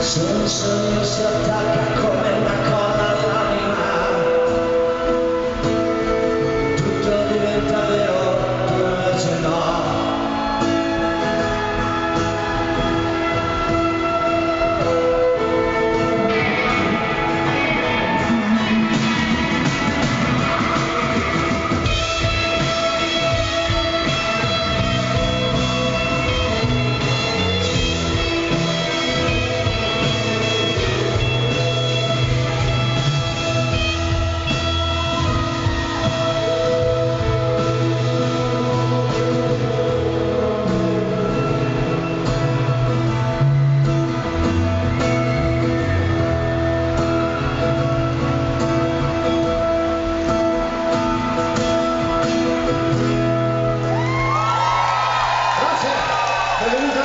Se un sogno si attacca come una cosa Hari.